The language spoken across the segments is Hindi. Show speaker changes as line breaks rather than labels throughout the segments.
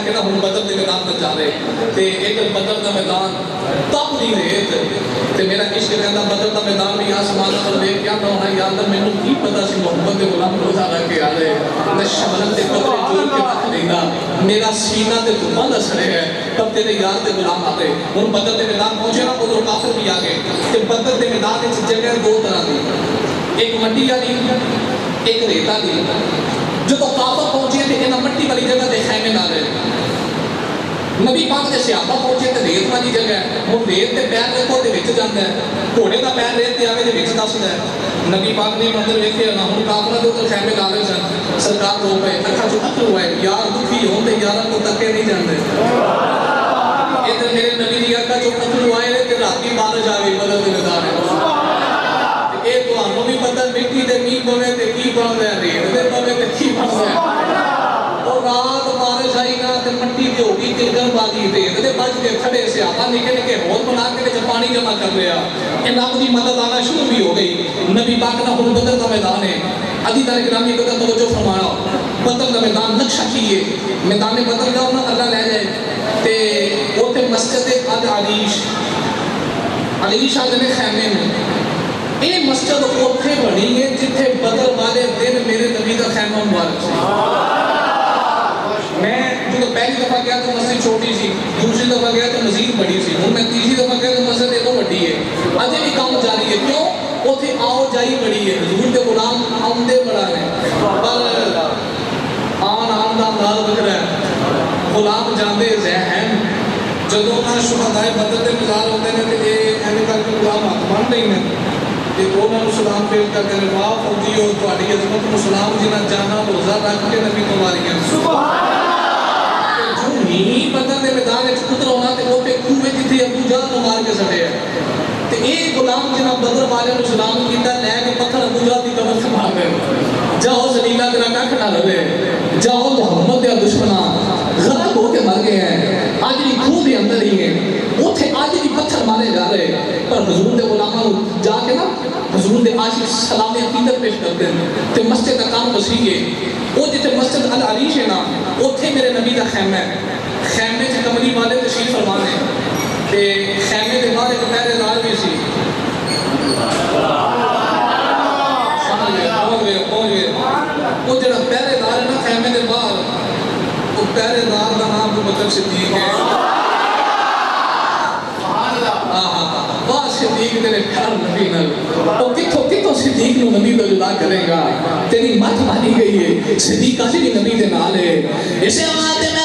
ने लेके ना हुन बदर के मैदान पर जा रहे ते एक बदर का मैदान तप दी रेत ते मेरा इश्क कहता बदर का मैदान भी आसमान पर देख क्या ना होना याद मैनू की पता सी मोहम्मद के गुलाम रोजा लेके आ रहे मैं शबनम ते कदरे जोड़ के रख देना मेरा सीना ते धुआँ दा सड़े है। तब तेरे यार ते गुलाम आ गए हुन बदर के मैदान पहुँचे ना, उधर काफिर भी आ गए। ते बदर के मैदान में जगह दो तरह की एक मट्टी वाली, एक रेता दी। जो तो काफर पहुँचे थे इन मट्टी वाली जगह ते खैमे ला रहे नबी पाक ਦੇ ਸਿਆਪਾ ਪਹੁੰਚੇ ਤੇ ਰੇਤ ਵਾਲੀ ਜਗ੍ਹਾ ਹੈ ਉਹ ਰੇਤ ਤੇ ਪੈਰ ਦੇਖੋ ਤੇ ਵਿੱਚ ਜਾਂਦਾ ਹੈ ਘੋੜੇ ਦਾ ਪੈਰ ਰੇਤ ਤੇ ਆਵੇ ਤੇ ਵਿੱਚ ਦੱਸਦਾ ਹੈ ਨਬੀ ਪਾਕ ਨੇ ਮੰਦਰ ਵੇਖਿਆ ਨਾ ਹੁਣ ਕਾਫਰਾਂ ਦੇ ਉੱਤੇ ਖੈਮੇ ਲਾ ਲਏ ਸਨ ਸਰਕਾਰ ਰੋ ਪਏ ਅੱਖਾਂ ਚੋਂ ਅੱਥਰੂ ਆਏ ਯਾਰ ਦੁਖੀ ਹੋਣ ਤੇ ਯਾਰਾਂ ਨੂੰ ਤੱਕੇ ਨਹੀਂ ਜਾਂਦੇ ਇਧਰ ਮੇਰੇ ਨਬੀ ਦੀ ਅੱਖਾਂ ਚੋਂ ਅੱਥਰੂ ਆਏ ਨੇ ਤੇ ਰਾਤੀ ਬਾਰਿਸ਼ ਆ ਗਈ ਬਦਲ ਦੇ ਮੈਦਾਨ ਵਿੱਚ ਇਹ ਤੁਹਾਨੂੰ ਵੀ ਪਤਾ ਮਿੱਟੀ ਦੇ ਮੀਂਹ ਪਵੇ ਤੇ ਕੀ ਬਣਦਾ ਰੇਤ ਦੇ ਆਈ ਨਾ ਤੇ ਮਿੱਟੀ ਦੀ ਹੋ ਗਈ ਕਿਲਗਰ ਬਾਦੀ ਰੇਤ ਦੇ ਵੱਜ ਕੇ ਖੜੇ ਸਿਆਪਾ ਨਿੱਕੇ ਨਿੱਕੇ ਹੋਰ ਬਣਾ ਕੇ ਵਿੱਚ ਪਾਣੀ ਜਮਾ ਕਰ ਲਿਆ ਇਹ ਰੱਬ ਦੀ ਮਦਦ ਆਣਾ ਸ਼ੁਰੂ ਵੀ ਹੋ ਗਈ ਨਬੀ ਪਾਕ ਦਾ ਹੁਣ ਬਦਰ ਦਾ ਮੈਦਾਨ ਹੈ अभी तारीख ग्रामी को तवज्जो फरमाया बदर का मैदान नक्शा कीए मैदान बदर का ना अल्लाह ले जाए ते ओथे मस्जिद अद अलीश अलीश आदे ने खैमे में ਇਹ ਮਸਜਿਦ ਉੱਥੇ ਬਣੀ ਹੈ ਜਿੱਥੇ ਬਦਰ ਵਾਲੇ ਦਿਨ ਮੇਰੇ ਨਬੀ ਦਾ ਖੈਮਾ ਮੁਬਾਰਕ ਸੀ मैं जो पहली दफा गया तो मस्जिद छोटी सी दूसरी दफा गया तो मस्जिद बड़ी सी हूँ मैं तीसरी दफा गया तो मस्जिद एक बड़ी है अजे भी काम जारी है क्यों उथे आओ जाई बड़ी है हजूर के गुलाम आउंदे बड़ा ने पर आन आन का अंदाज बखरा है गुलाम जाते जहन ਜਦੋਂ ਉਹਨਾਂ ਸ਼ੁਹਦਾਏ ਬਦਰ ਦੇ ਮਜ਼ਾਰ ਹੁੰਦੇ ਨੇ ਤੇ ਇਹ ਐਵੇਂ ਕਰਕੇ ਗੁਲਾਮ ਹੱਥ ਬੰਨ ਨਹੀਂ ਨੇ ਤੇ ਉਹਨਾਂ ਨੂੰ ਸਲਾਮ ਪੇਸ਼ ਕਰਦੇ ਨੇ ਵਾਹ ਫੌਜੀਓ ਤੁਹਾਡੀ ਅਜ਼ਮਤ ਨੂੰ ਸਲਾਮ ਜਿਨ੍ਹਾਂ ਜਾਨਾਂ ਰੋਜ਼ਾ ਰੱਖ ਕੇ ਨਬੀ ਤੋਂ ਮਾਰੀਆਂ ਸੁਭਾਨ ਜੋ ਨੀ ਬਦਰ ਦੇ ਮੈਦਾਨ ਵਿੱਚ ਉਤਰਉਣਾ ਤੇ ਉੱਥੇ ਖੂਹੇ ਜਿੱਥੇ ਅਬੂ ਜਾਹਲ ਨੂੰ ਮਾਰ ਕੇ ਸੱਟਿਆ ਤੇ ਇਹ ਗੁਲਾਮ ਜਿਨ੍ਹਾਂ ਬਦਰ ਵਾਲਿਆਂ ਨੂੰ ਸਲਾਮ ਕੀਤਾ ਲੈ ਕੇ ਪੱਥਰ ਅਬੂ ਜਾਹਲ ਦੀ ਕਬਰ ਤੇ ਮਾਰ ਗਏ ਜਾਓ ਜ਼ਲੀਲਾ ਤੇਰਾ ਕੱਖ ਨਾ ਲਵੇ ਜਾਓ ਮੁਹੰਮਦ ਦੇ ਦੁਸ਼ਮਣਾ ਗਲਤ ਹੋ ਕੇ ਮਰ ਗਏ ਹੈ ਅੱਜ ਵੀ ਖੂਹ ਦੇ ਅੰਦਰ ਹੀ ਹੈ ਉੱਥੇ ਅੱਜ ਵੀ ਪੱਥਰ ਮਾਰੇ ਜਾ ਰਹੇ ਪਰ ਹਜ਼ੂਰ ਦੇ ਗੁਲਾਮਾਂ ਨੂੰ ਜਾ ਕੇ ਨਾ ਹਜ਼ੂਰ ਦੇ ਆਸ਼ਿਕ ਸਲਾਮੇ ਅਕੀਦਤ ਪੇਸ਼ ਕਰਦੇ ਨੇ ਤੇ ਮਸਜਿਦ ਦਾ ਕੰਮ ਵਸੀਏ ਉਹ ਜਿੱਥੇ ਮਸਜਿਦ ਅਲ ਅਲੀਸ਼ ਹੈ ਨਾ ਉੱਥੇ ਮੇਰੇ ਨਬੀ ਦਾ ਖੈਮਾ कंपनी वाले तशरीफ़ फरमा ने खैमे के बाद एक पहरेदार भी सी। जरा पहरेदार है ना खैमे वो पहरेदार का नाम मतलब है। हाँ, हाँ, हाँ, तो करेगा? तेरी मत मानी गई है। सिद्दीक आली भी नबी नाल है। इसे आते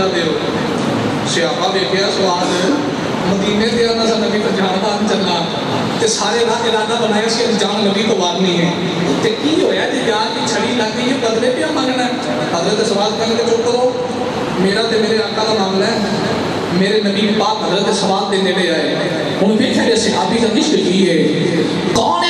है दियो सियापा वेखिया सवाल मदीने ते आना सा नबी तो जान बान चलना ते सारे राह इरादा बनाया सी जान नबी तो वारनी है ते की होया जे जान की छड़ी लग गई है बदले पे मांगना हज़रत सवाल कहने चुप करो मेरा ते मेरे आका का मामला है मेरे नबी पाक हज़रत सवाल दे नेड़े आए हुन वेखिया जे सहाबी दा इश्क की है
कौन है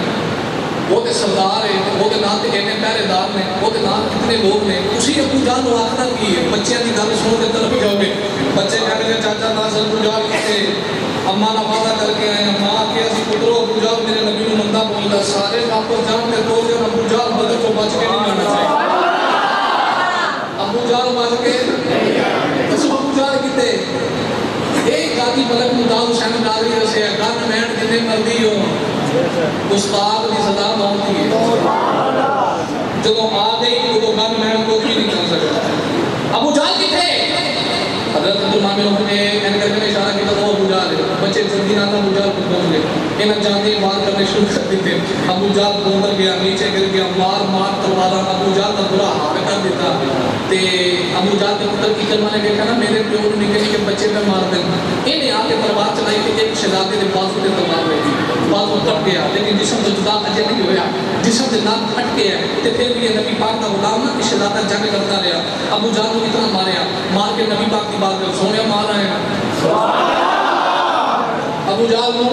ਤੇ ਸਰਦਾਰ ਹੈ ਉਹਦੇ ਨਾਲ ਤੇ ਇੰਨੇ ਪਹਿਰੇਦਾਰ ਨੇ ਉਹਦੇ ਨਾਲ ਕਿੰਨੇ ਲੋਕ ਨੇ ਤੁਸੀਂ ਅਬੂ ਜਾਨ ਨੂੰ ਆਖਣਾ ਕੀ ਹੈ ਬੱਚਿਆਂ ਦੀ ਗੱਲ ਸੁਣ ਕੇ ਤਰਫ ਜਾਓਗੇ ਬੱਚੇ ਕਹਿੰਦੇ ਚਾਚਾ ਨਾ ਅਬੂ ਜਾਨ ਕਿਤੇ ਅੰਮਾ ਨਾਲ ਵਾਦਾ ਕਰਕੇ ਆਏ ਹਾਂ ਮਾਂ ਕਿ ਅਸੀਂ ਪੁੱਤਰੋ ਅਬੂ ਜਾਨ ਮੇਰੇ ਨਬੀ ਨੂੰ ਮੰਦਾ ਬੋਲਦਾ ਸਾਰੇ ਵਾਪਸ ਜਾਣ ਤੇ ਦੋ ਜਣ ਅਬੂ ਜਾਨ ਬਦਲ ਤੋਂ ਬਚ ਕੇ ਨਹੀਂ ਜਾਣਾ ਚਾਹੀਦਾ ਅਬੂ ਜਾਨ ਬਚ ਕੇ ਦੱਸੋ ਅਬੂ ਜਾਨ ਕਿਤੇ ਇਹ ਗਾਦੀ ਮਲਕ ਮੁਦਾਦ ਹੁਸੈਨ ਨਾਜ਼ਰੀ ਦੱਸਿਆ ਗਨ ਮੈਣ ਜਿੰਨੇ उस्ताद की सदा बनती है। जो आ गई तो मन मैं उनको भी नहीं कर सकता। अब उजाल किथे हज़रत अब्दुल मामिन ने एनकर ने इशारा किया तो अबू जाल बच्चे जल्दी ना अबू जाल को पहुँच गए। इन अनजाने वार करने शुरू कर देते अबू जाल बोतल गया, नीचे गिर गया, मार मार तलवारा, अबू जाल का बुरा हाल कर देता। ते अबू जाल के पुत्र की कलमा देखा ना, मेरे प्यो निकल के बच्चे में मार देना। इन्हें आके तलवार चलाई कि एक शहजादे ने बाजू पे तलवार रखी बाजू कट गया लेकिन जिसम जुदा अजय नहीं होया जिसम से नाक फट गया ते फिर भी ये नबी पाक का गुलाम ना कि शहजादा जंग करता रहा। अबू जाल को इतना मारया मार के नबी पाक की बात कर। सोने मार हैं। अबू जाल नु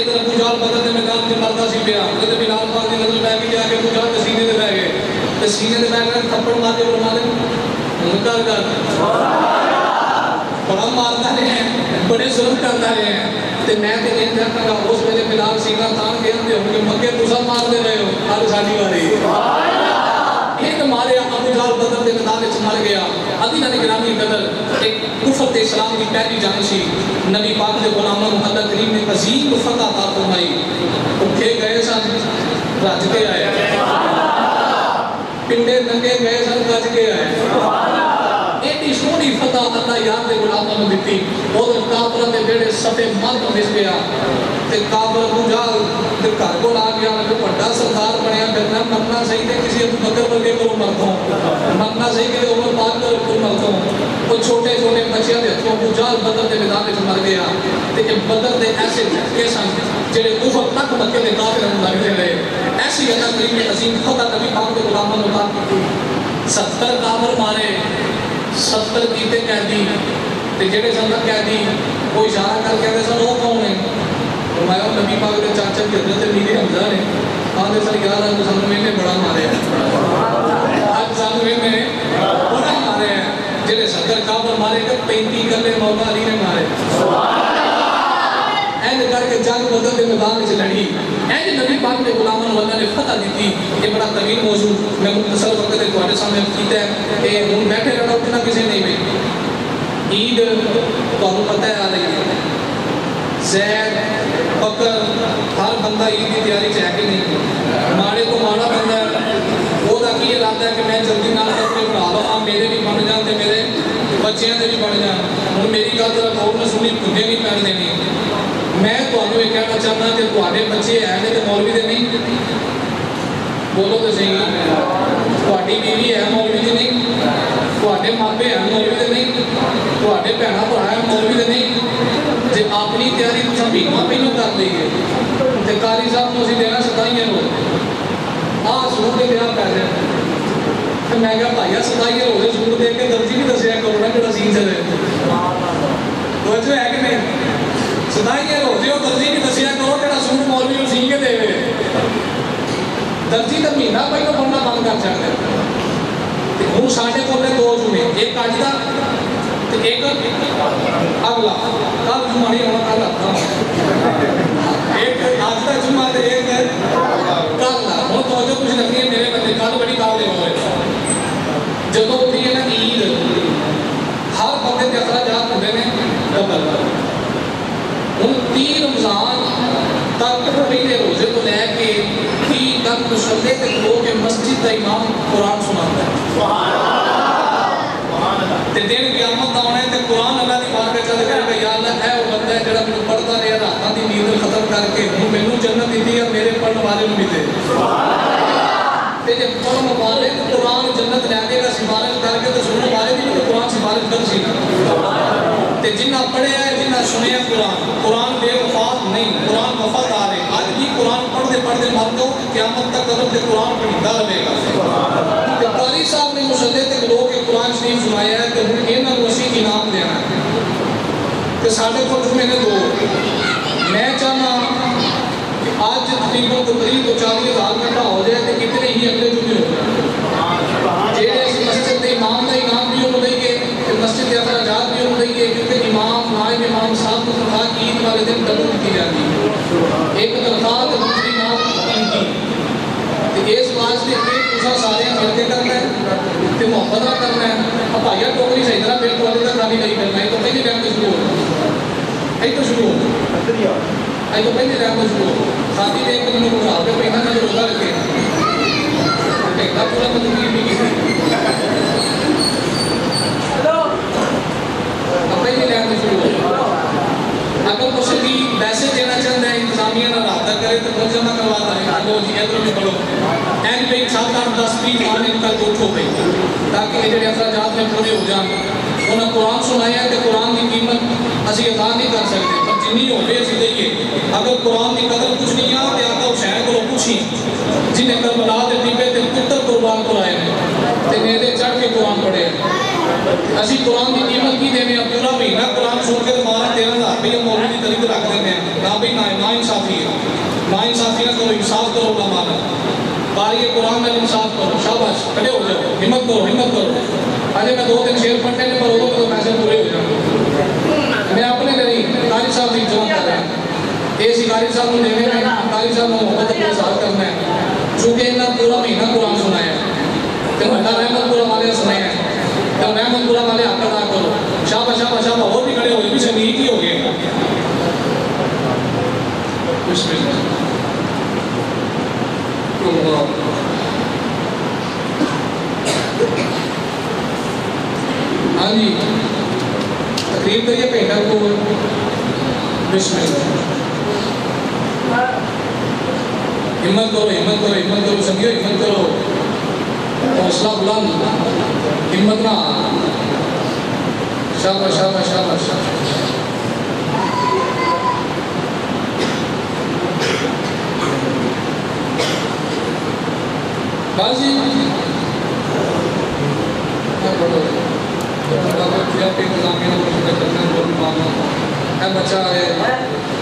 इधर अबू जाल बदल के मैदान में मरदा सी पिया। ते बिलाल पाक की नज़र पै गई आके अबू जाल के सीने ते बह गए। ते सीने ते बह गए, थप्पड़ मार के फरमाने मुनकर कर बड़ा मारदा है, बड़े जुल्म करदा है। ते मैं ते इन करदा उस वेले बिलाल सीना तान के आंदे होंगे मक्के तुसा मारदे रहे हो, हर साडी वारी जाल बदर के मैदान में मर गया। अदी ने ग्रामी कदर एक कुफर ते इस्लाम की पहली जंग सी। नबी पाक के गुलामों अल्लाह करीम ने अजीम फतह अता फरमाई भुखे गए सन, रज के आए। पिंडे नंगे गए सन, रज के आए। सोनी फतह तथा याद दे गुलामां नु दित्ती ओदो काफरां दे जेड़े सते मर्द मिस गया ते काफर मुजाल ते घर कोल आ गया मैं बड़ा सरदार बनया फिर मरना सही ते किसी अबू बकर वर्गे कोल मरदा मरना सही कि उमर पाक कोल कोल मरदा वो छोटे छोटे बच्चियाँ दे हथों मुजाल बदर दे मैदान विच मर गया ते ए बदर दे ऐसे झटके सन जेड़े उहद तक मक्के दे काफिर नु लगदे रहे ऐसी अदा करीम अजीम फतह नबी पाक दे गुलामां नु अता की सत्तर काफर मारे सत्तर किते कैदी तो जेडे सब कैदी वो इशारा करके आते सर वह कौन है? मैं नबी पाग के चाचा के हज़रत मीरे हमजा ने। आते सर ग्यारह अब सब मेरे बड़ा मारे अब सब मेरे बड़ा मारे हैं जेडे सत्तर काबर मारे थे पैंती कले मौला अली मारे। एंड करके जंग बदल के मैदान लड़ी। है कि नबी पाक ने गुलाम वाला ने फतह दी थी ये बड़ा तवील मौजू मैं मुख्तसर वक्त तुम्हारे सामने कीता है कि हूँ बैठे रहना उठना किसी नहीं पी ईद तुम्हें पता है, आ रही है। जैर पकड़ हर बंदा ईद की तैयारी है कि नहीं? माड़े तो माड़ा बंदा वह की इरादा है कि मैं जल्दी ना अपने भरा लो हाँ मेरे भी बन जाते मेरे बच्चों के भी बन जाए हूँ मेरी गल जरा खोल में सुनी भुगे नहीं पैन देनी। ਮੈਂ ਤੁਹਾਨੂੰ ਇਹ ਕਹਿਣਾ ਚਾਹੁੰਦਾ ਕਿ ਤੁਹਾਡੇ ਬੱਚੇ ਹੈ ਨੇ ਤੇ ਮੌਲਵੀ ਦੇ ਨਹੀਂ ਬੋਲੋ ਤੇ ਸਹੀ ਤੁਹਾਡੀ ਬੀਵੀ ਹੈ ਮੌਲਵੀ ਦੀ ਨਹੀਂ ਤੁਹਾਡੇ ਮਾਪੇ ਹੈ ਮੌਲਵੀ ਦੇ ਨਹੀਂ ਤੁਹਾਡੇ ਭੈਣਾਂ ਭਰਾ ਹੈ ਮੌਲਵੀ ਦੇ ਨਹੀਂ ਜੇ ਆਪਣੀ ਤਿਆਰੀ ਤੁਸੀਂ ਮਹੀਨਾ ਪਹਿਲਾਂ ਕਰ ਲਈਏ ਤੇ ਕਾਰੀ ਸਾਹਿਬ ਨੂੰ ਅਸੀਂ ਦੇਣਾ ਸਤਾਈਆਂ ਨੂੰ ਆਹ ਸੂਟ ਦੇ ਵਿਆਹ ਕਰ ਰਹੇ ਤੇ ਮੈਂ ਕਿਹਾ ਭਾਈਆ ਸਤਾਈਆਂ ਹੋ ਗਏ ਸੂਟ ਦੇ ਕੇ ਦਰਜੀ ਵੀ ਦੱਸਿਆ ਕਰੋ ਨਾ ਕਿਹੜਾ ਸੀਨ ਚਲੇ ਉਹ ਹੈ ਕਿ ਨਹੀਂ ਸਤਾਈਆਂ ਹੋ ਜਿਓ ਦਰਜੀ ਵੀ ਦੱਸਿਆ ਕਰੋ ਕਿਹੜਾ ਸੂਟ ਮੌਲਵੀ ਨੂੰ ਸੀ ਕੇ ਦੇਵੇ ਦਰਜੀ ਤਾਂ ਮਹੀਨਾ ਪਹਿਲਾਂ ਬੰਦਾ ਬੰਦ ਕਰ ਸਕਦਾ ਤੇ ਹੁਣ ਸਾਡੇ ਕੋਲ ਦੋ ਜੁਨੇ ਇੱਕ ਅੱਜ ਦਾ ਤੇ ਇੱਕ ਅਗਲਾ ਕੱਲ ਜੁਮਾ ਨਹੀਂ ਹੋਣਾ ਕੱਲ ਹਫਤਾ ਇੱਕ ਅੱਜ ਦਾ ਜੁਮਾ ਤੇ ਇੱਕ ਕੱਲ ਦਾ ਹੁਣ ਤੋਂ ਜੋ ਕੁਝ ਰੱਖੀ ਹੈ ਮੇਰੇ ਬੰਦੇ ਕੱਲ ਬੜੀ ਕਾਬਲੇ ਹੋਏ बंदे के हो के मस्जिद का इमाम कुरान सुनाता है। ते दिन कयामत आना है, ते कुरान अल्लाह दी बारगाह चल करेगा या अल्लाह, ऐ वो बंदा है जेड़ा मैं पढ़दा रहा, रातां दी नींद खत्म करके हूँ मेनू जन्नत दी है, मेरे पढ़न वाले नु मिले सुभान अल्लाह ते जे पढ़न वाले कुरान जन्नत लेकेगा सिफारिश करके, ते सुनन वाले दी तो कुरान सिफारिश कर सी सुभान अल्लाह ते जिन्ना पढ़या है, जिन्ना सुनया कुरान कुरान बेवफा नहीं, कुरान पढ़ते मानते हो कि क्यामत तक कदम से कुरान पर निकाल देगा तो साहब ने मुसदे तक लोग कुरान शरीफ सुनाया है तो हम इन मसीह की नाम देना है। कि साढ़े को मैंने दो। मैं चाहना कि आज तकरीबन तकरीब दो चार हज़ार घंटा हो जाए तो कितने ही अगले जुमे हो जाए मस्जिद के इमाम का इनाम भी उन्होंने देंगे मस्जिद के भी उन्होंने देंगे, क्योंकि इमाम, नायब इमाम साहब को ईद वाले दिन कदम की जाती है। एक मिल करना है तो मुहब्बत ना करना है। और यार टोकरी सही तरह बिल्कुल अभी तक काम नहीं करना है तो पहले रैम तो शुरू हो तो शुरू हो आई तो पहले रैम तो शुरू हो शादी में एक दिन को आप पैसा ना रोजा रखे पूरा मतलब देखिए अगर कुरान की कदर कुछ नहीं आ तो आका हुसैन को जिन्हें पुत्र मेरे चढ़ के कुरान पढ़े असि कुरान की कीमत की देने पूरा महीना कुरान सुन के मारा हज़ार की रख ना ना ना इंसाफी है। ना इंसाफी ना करो, इंसाफ करो ना मारा कुरान में इंसाफ करो। शाबाश, खड़े हो जाओ। हिम्मत करो हिम्मत करो। अरे मैं दो दिन शेर पढ़ने पर तो पैसे पूरे हुए ये शिकारी साहब को देवे ना शिकारी साहब मोहब्बत अपने साथ करना है। चूँकि इनका पूरा महीना कुरान सुनाया तो अल्लाह रहमत पूरा वाले सुनाया तो रहमत पूरा वाले आपका अदा करो शाबा शाबा शाबा और भी खड़े हो गए पीछे मीत ही हो गए। हाँ जी। तकरीब तो ये पेंटर को। बिस्मिल्लाह। हिम्मत करो हिम्मत करो हिम्मत करो समझियो हिम्मत करो हौसला बुलंद हिम्मत ना शाबाश शाबाश शाबाश बाजी क्या बच्चा है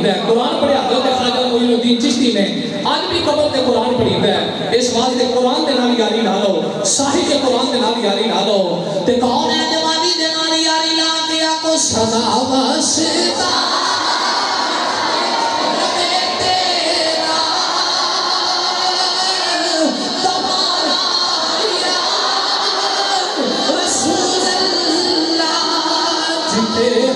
पढ़ीदा है, कुरान पढ़िया हज़रत ख्वाजा मोइनुद्दीन चिश्ती ने आज भी कबर ते कुरान पढ़ीदा है। इस वास्ते कुरान दे नाल यारी ला लो साहिब के कुरान दे नाल यारी ला लो ते कौन है जवानी दे नाल यारी ला के आको सदा रहे